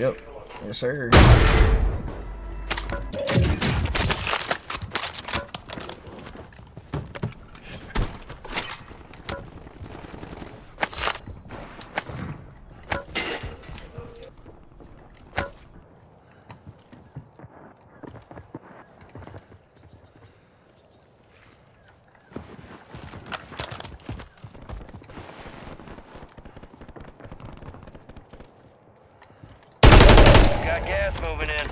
Yep. Yes, sir. Moving in.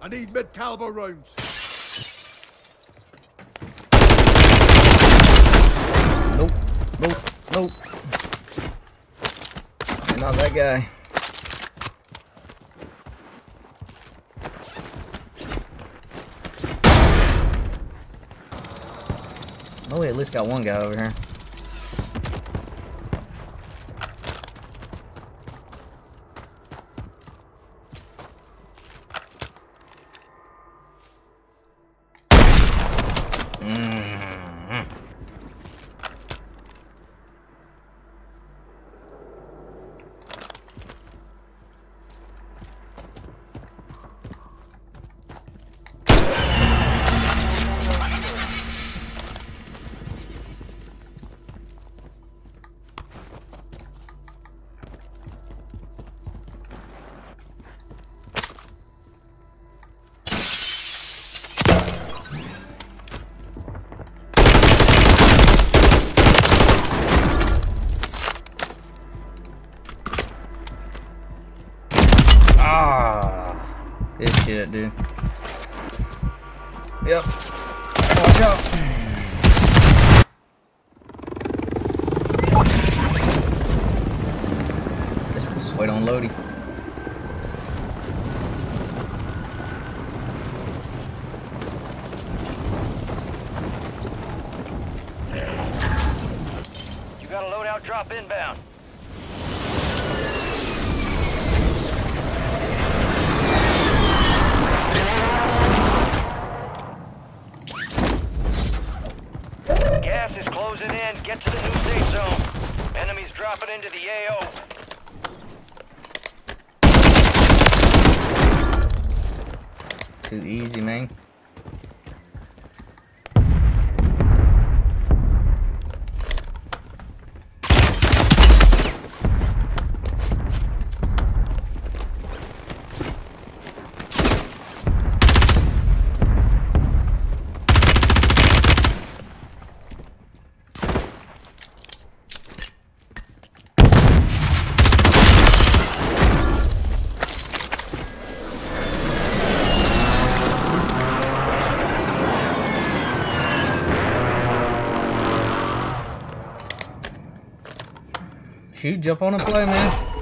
I need mid-caliber rounds. Nope. Nope. Nope. You're not that guy. Oh, we at least got one guy over here. Shit, dude. Yep. Watch out. Just wait on Lodi. You got a loadout drop inbound. Closing in. Get to the new safe zone. Enemies dropping into the AO. Too easy, man. Shoot, jump on and play, man.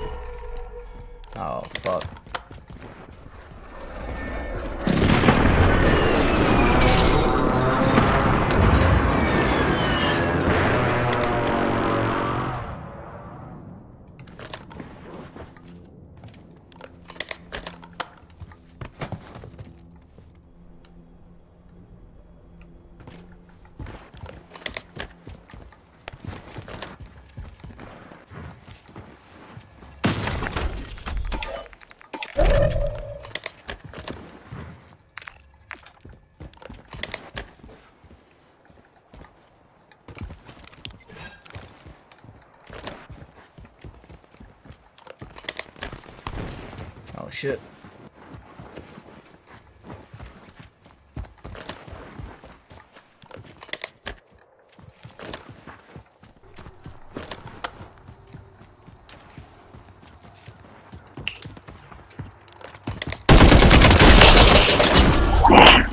Shit. Be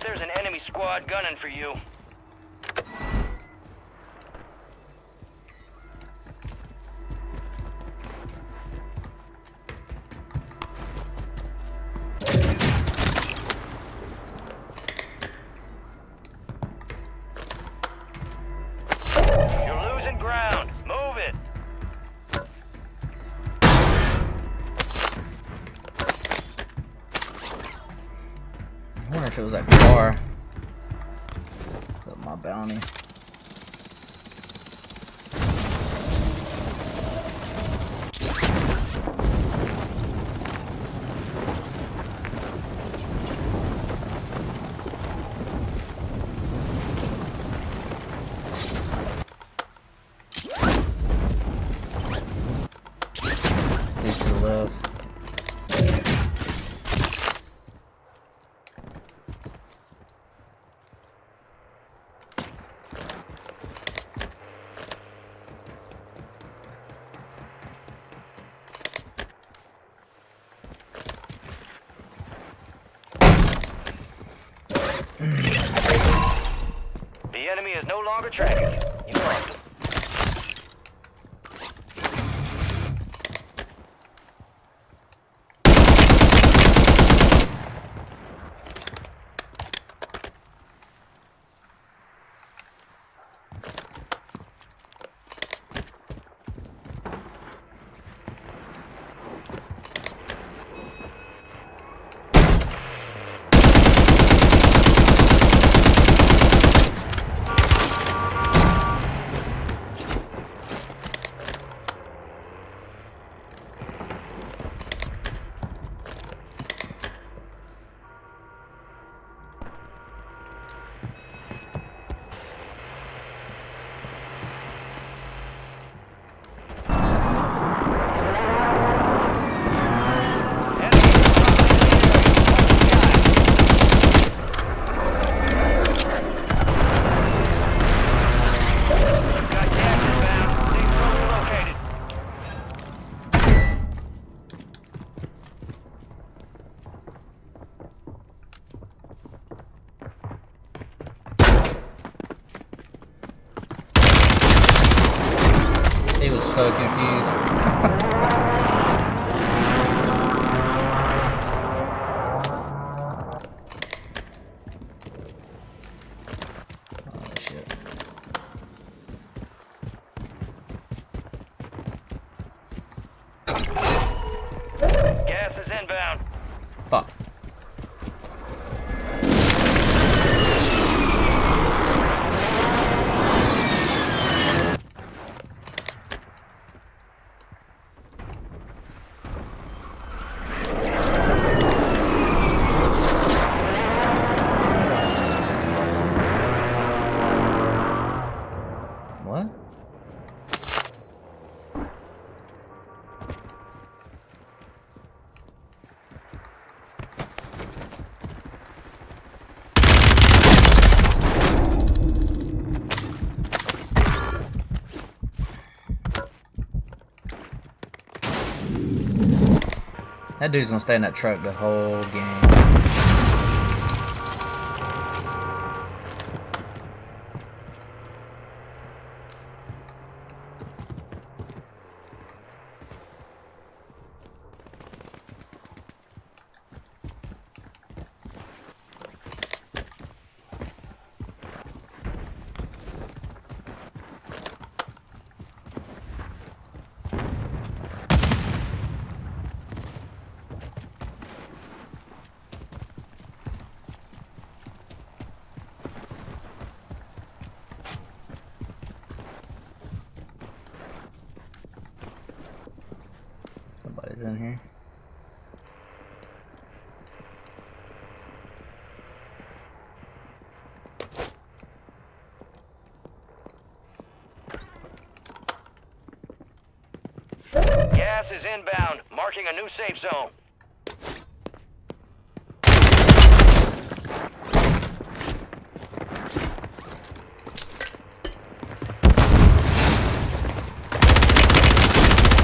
there's an enemy squad gunning for you. If it was that car. But my bounty. To The enemy is no longer tracking you them. Got gas inbound. Safe zone located. He was so confused. That dude's gonna stay in that truck the whole game. Somebody's in here. Gas is inbound, marking a new safe zone.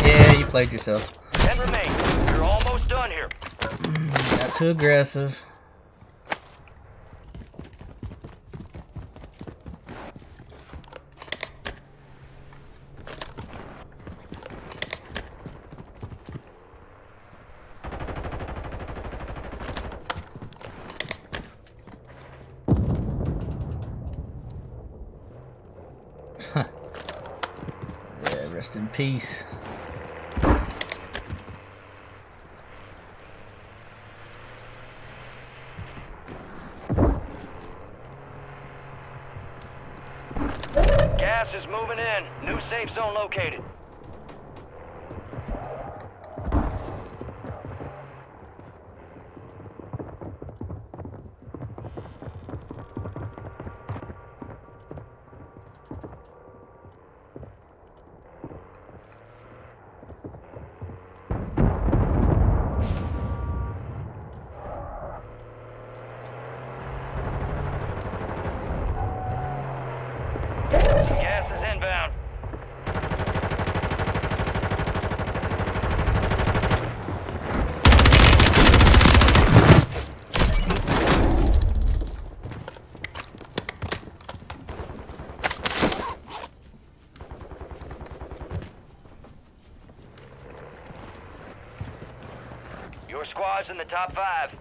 Yeah, you played yourself. Ten remain. You're almost done here. Got too aggressive. Rest in peace. Gas is moving in. New safe zone located. Gas is inbound. Your squad's in the top five.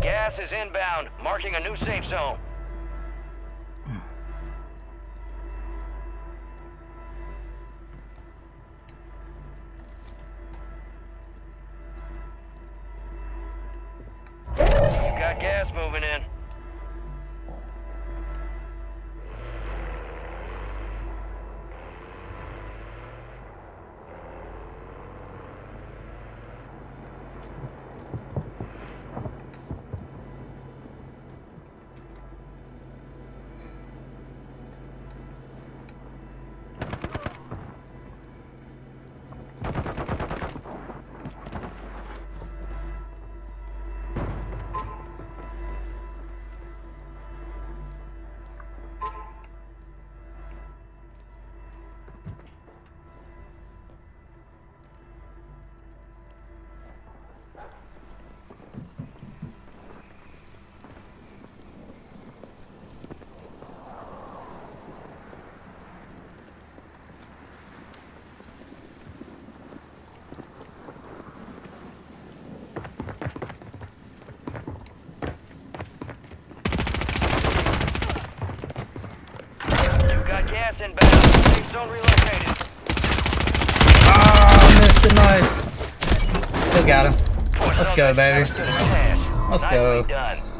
Gas is inbound, marking a new safe zone. Gas inbound. Safe zone relocated. Ah, missed the knife. Still got him. Let's go, baby. Let's go.